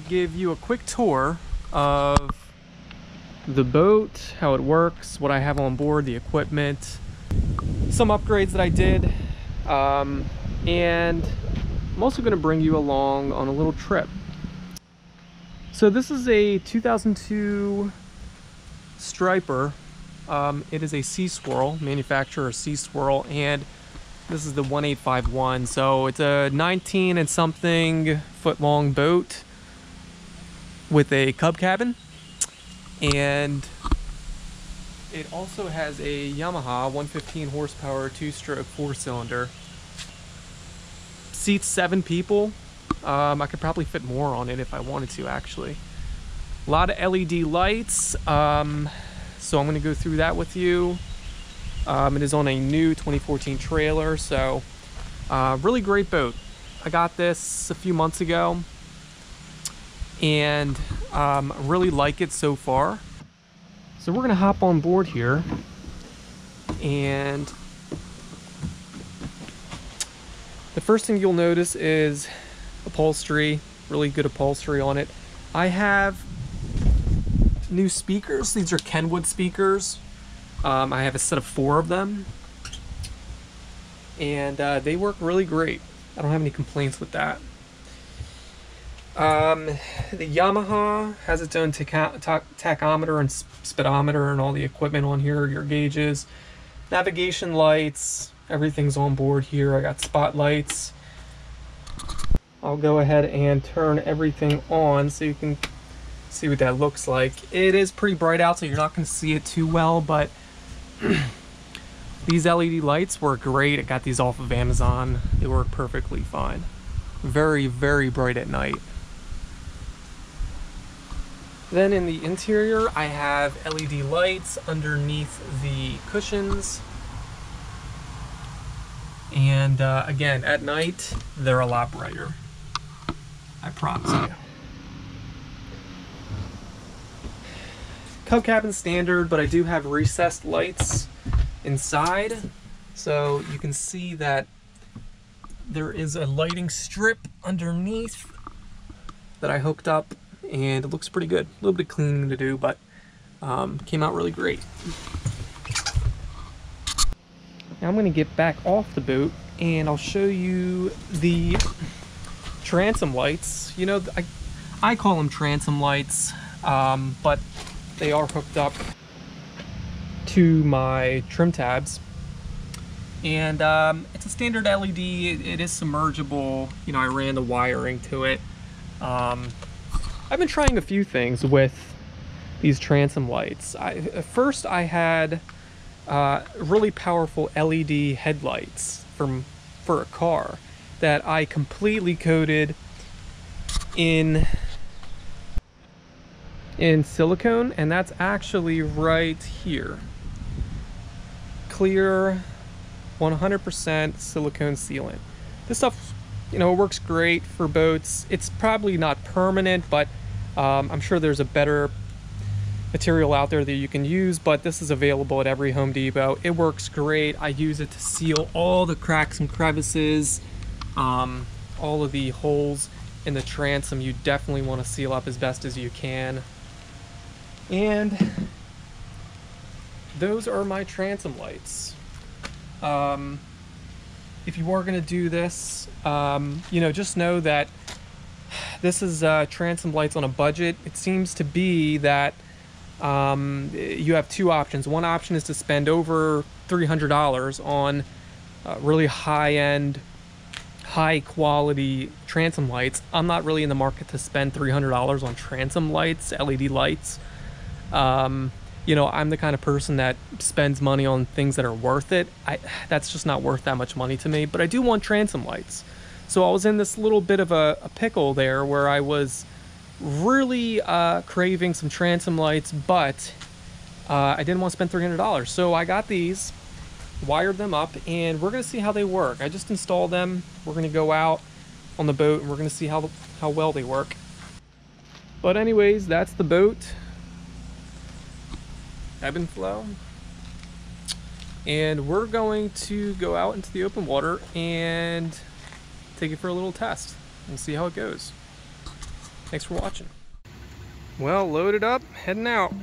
give you a quick tour of the boat, how it works, what I have on board, the equipment, some upgrades that I did, um, and I'm also going to bring you along on a little trip. So this is a 2002 Striper. Um, it is a Sea Swirl, manufacturer Sea Swirl, and this is the 1851. So it's a 19 and something foot long boat with a cub cabin. And it also has a Yamaha 115 horsepower two stroke four cylinder. Seats seven people. Um, I could probably fit more on it if I wanted to actually. A lot of LED lights. Um, so I'm going to go through that with you. Um, it is on a new 2014 trailer, so uh, really great boat. I got this a few months ago and um, really like it so far. So we're gonna hop on board here and the first thing you'll notice is upholstery, really good upholstery on it. I have new speakers. These are Kenwood speakers. Um, I have a set of four of them and uh, they work really great. I don't have any complaints with that. Um, the Yamaha has its own tachometer and speedometer and all the equipment on here, your gauges, navigation lights, everything's on board here. I got spotlights. I'll go ahead and turn everything on so you can see what that looks like. It is pretty bright out, so you're not going to see it too well, but these LED lights work great. I got these off of Amazon. They work perfectly fine. Very, very bright at night. Then in the interior, I have LED lights underneath the cushions. And uh, again, at night, they're a lot brighter. I promise you. Cub cabin standard, but I do have recessed lights inside. So you can see that there is a lighting strip underneath that I hooked up and it looks pretty good. A little bit of cleaning to do, but um, came out really great. Now I'm going to get back off the boat and I'll show you the transom lights. You know, I, I call them transom lights, um, but they are hooked up to my trim tabs. And um, it's a standard LED, it, it is submergible. You know, I ran the wiring to it. Um, I've been trying a few things with these transom lights. I, first I had uh, really powerful LED headlights from for a car that I completely coated in in silicone and that's actually right here clear 100% silicone sealant. This stuff, you know, it works great for boats. It's probably not permanent, but um, I'm sure there's a better material out there that you can use, but this is available at every Home Depot. It works great. I use it to seal all the cracks and crevices, um, all of the holes in the transom. You definitely want to seal up as best as you can. And those are my transom lights. Um, if you are going to do this, um, you know, just know that this is uh, transom lights on a budget. It seems to be that um, you have two options. One option is to spend over $300 on uh, really high-end, high-quality transom lights. I'm not really in the market to spend $300 on transom lights, LED lights. Um, you know, I'm the kind of person that spends money on things that are worth it. I that's just not worth that much money to me, but I do want transom lights. So I was in this little bit of a, a pickle there where I was really uh, craving some transom lights, but uh, I didn't want to spend $300. So I got these, wired them up, and we're going to see how they work. I just installed them. We're going to go out on the boat and we're going to see how, how well they work. But anyways, that's the boat ebb and flow. And we're going to go out into the open water and take it for a little test and see how it goes. Thanks for watching. Well, loaded up, heading out.